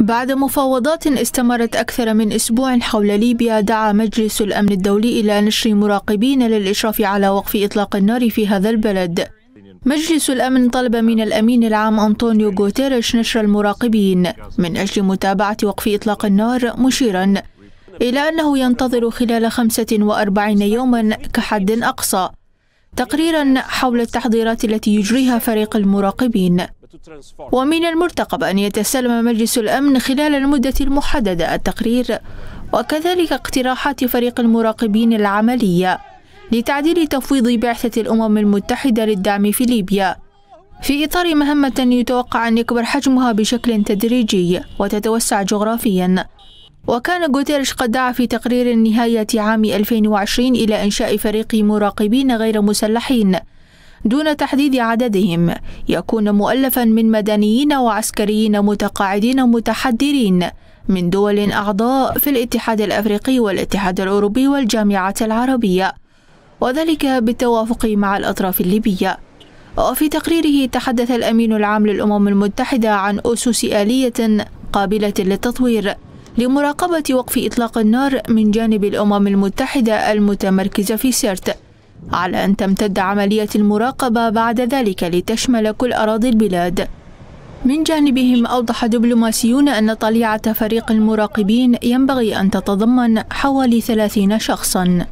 بعد مفاوضات استمرت أكثر من أسبوع حول ليبيا دعا مجلس الأمن الدولي إلى نشر مراقبين للإشراف على وقف إطلاق النار في هذا البلد. مجلس الأمن طلب من الأمين العام أنطونيو غوتيريش نشر المراقبين من أجل متابعة وقف إطلاق النار مشيرا إلى أنه ينتظر خلال 45 يوما كحد أقصى تقريرا حول التحضيرات التي يجريها فريق المراقبين. ومن المرتقب أن يتسلم مجلس الأمن خلال المدة المحددة التقرير وكذلك اقتراحات فريق المراقبين العملية لتعديل تفويض بعثة الأمم المتحدة للدعم في ليبيا. في إطار مهمة يتوقع أن يكبر حجمها بشكل تدريجي وتتوسع جغرافيا. وكان غوتيريش قد دعا في تقرير نهاية عام 2020 إلى إنشاء فريق مراقبين غير مسلحين. دون تحديد عددهم. يكون مؤلفا من مدنيين وعسكريين متقاعدين متحدرين من دول أعضاء في الاتحاد الأفريقي والاتحاد الأوروبي والجامعة العربية. وذلك بالتوافق مع الأطراف الليبية. وفي تقريره تحدث الأمين العام للأمم المتحدة عن أسس آلية قابلة للتطوير لمراقبة وقف إطلاق النار من جانب الأمم المتحدة المتمركزة في سيرت. على أن تمتد عملية المراقبة بعد ذلك لتشمل كل أراضي البلاد. من جانبهم أوضح دبلوماسيون أن طليعة فريق المراقبين ينبغي أن تتضمن حوالي ثلاثين شخصاً.